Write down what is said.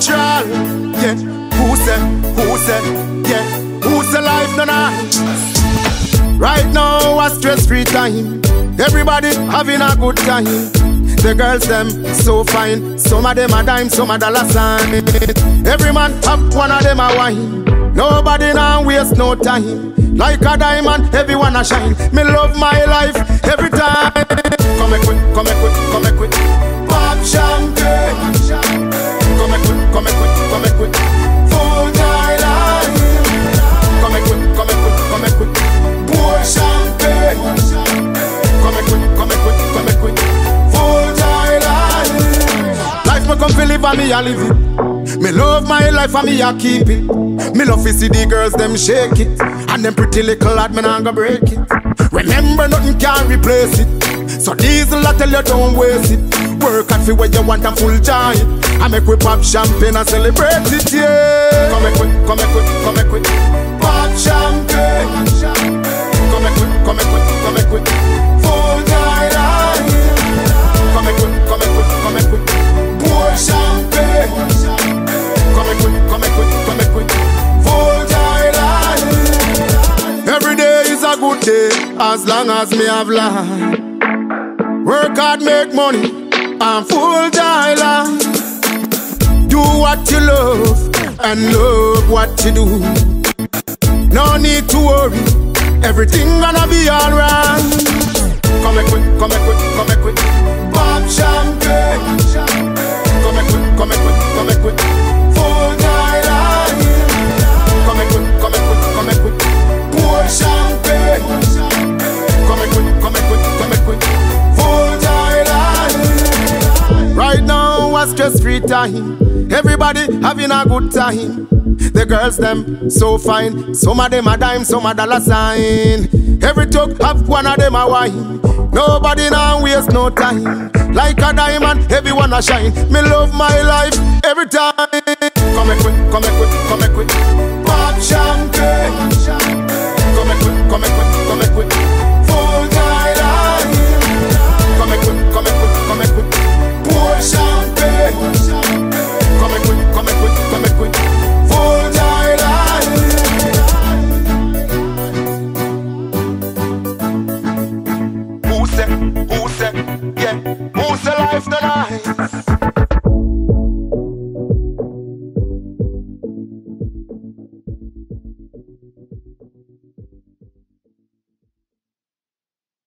natural. Yeah, who said, who said, yeah, who say life no nice? Right now, a stress-free time. Everybody having a good time. The girls them so fine. Some of them a dime, some a dollar sign. Every man have one of them a wine. Nobody now waste no time. Like a diamond, everyone a shine. Me love my life every time. And me a live it. Me love my life and me a keep it. Me love to see the girls them shake it, and them pretty little lad me nah go break it. Remember nothing can replace it. So Diesel High tell you don't waste it. Work hard for what you want and full joy. I make we pop champagne and celebrate it, yeah. Come here quick, come here quick, come as long as me have life. Work hard, make money, and full Thailand. Do what you love and love what you do. No need to worry, everything gonna be alright. Come quick, come quick, come a stress-free time. Everybody having a good time. The girls them so fine. Some of them a dime, some a dollar sign. Every talk have one of them a wine. Nobody now waste no time. Like a diamond, everyone a shine. Me love my life every time. life that I